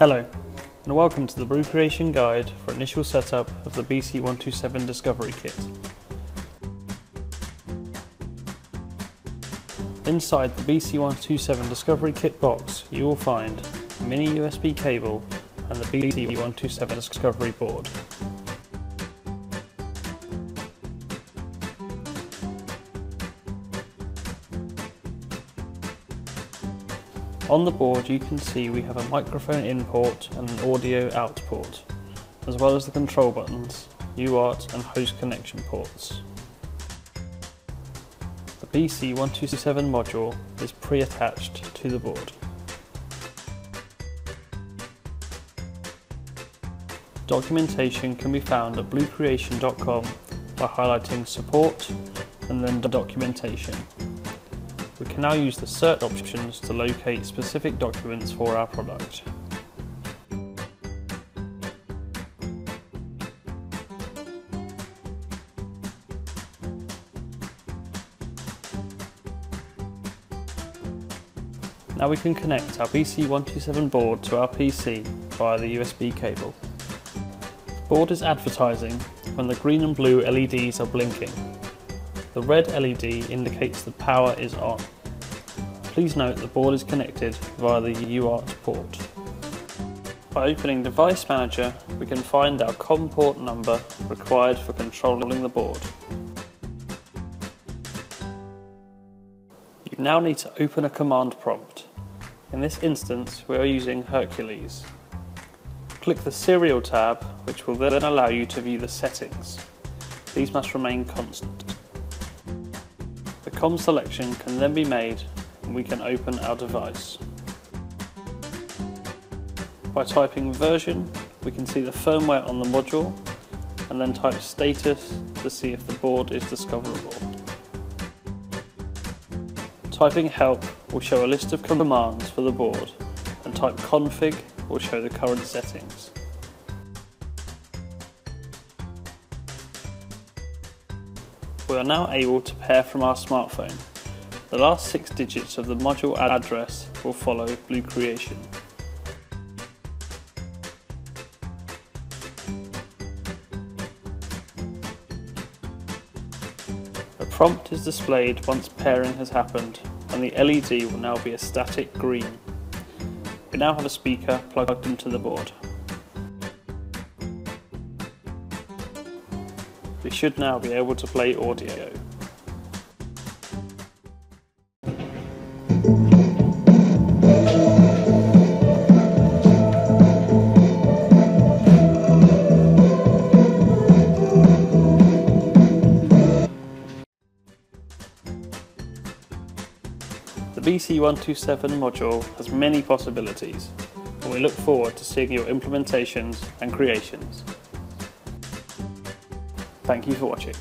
Hello, and welcome to the BlueCreation Guide for initial setup of the BC127 Discovery Kit. Inside the BC127 Discovery Kit box, you will find a mini USB cable and the BC127 Discovery board. On the board you can see we have a microphone in port and an audio out port, as well as the control buttons, UART and host connection ports. The BC127 module is pre-attached to the board. Documentation can be found at bluecreation.com by highlighting support and then documentation. We can now use the search options to locate specific documents for our product. Now we can connect our BC127 board to our PC via the USB cable. The board is advertising when the green and blue LEDs are blinking the red LED indicates the power is on. Please note the board is connected via the UART port. By opening Device Manager, we can find our COM port number required for controlling the board. You now need to open a command prompt. In this instance, we are using Hercules. Click the Serial tab, which will then allow you to view the settings. These must remain constant. The COM selection can then be made we can open our device. By typing version, we can see the firmware on the module and then type status to see if the board is discoverable. Typing help will show a list of commands for the board and type config will show the current settings. we are now able to pair from our smartphone. The last six digits of the module address will follow Blue Creation. A prompt is displayed once pairing has happened and the LED will now be a static green. We now have a speaker plugged into the board. we should now be able to play audio. The BC127 module has many possibilities, and we look forward to seeing your implementations and creations. Thank you for watching.